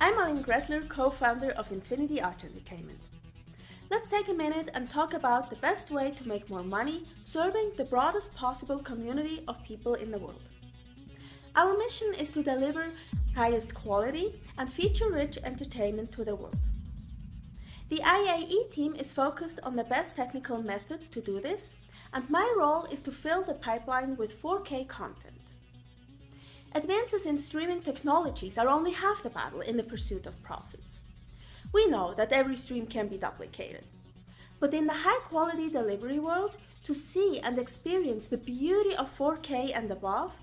Gretler, co-founder of Infinity Arch Entertainment. Let's take a minute and talk about the best way to make more money serving the broadest possible community of people in the world. Our mission is to deliver highest quality and feature-rich entertainment to the world. The IAE team is focused on the best technical methods to do this, and my role is to fill the pipeline with 4K content. Advances in streaming technologies are only half the battle in the pursuit of profits. We know that every stream can be duplicated. But in the high quality delivery world, to see and experience the beauty of 4K and above,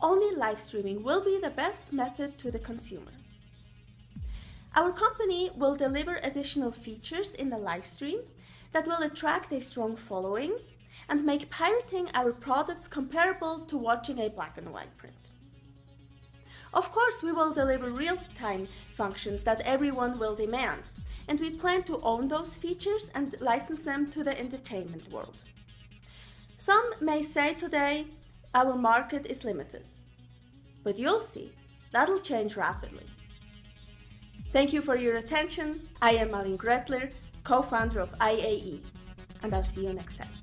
only live streaming will be the best method to the consumer. Our company will deliver additional features in the live stream that will attract a strong following and make pirating our products comparable to watching a black and white print. Of course, we will deliver real-time functions that everyone will demand, and we plan to own those features and license them to the entertainment world. Some may say today, our market is limited. But you'll see, that'll change rapidly. Thank you for your attention. I am Aline Gretler, co-founder of IAE, and I'll see you next time.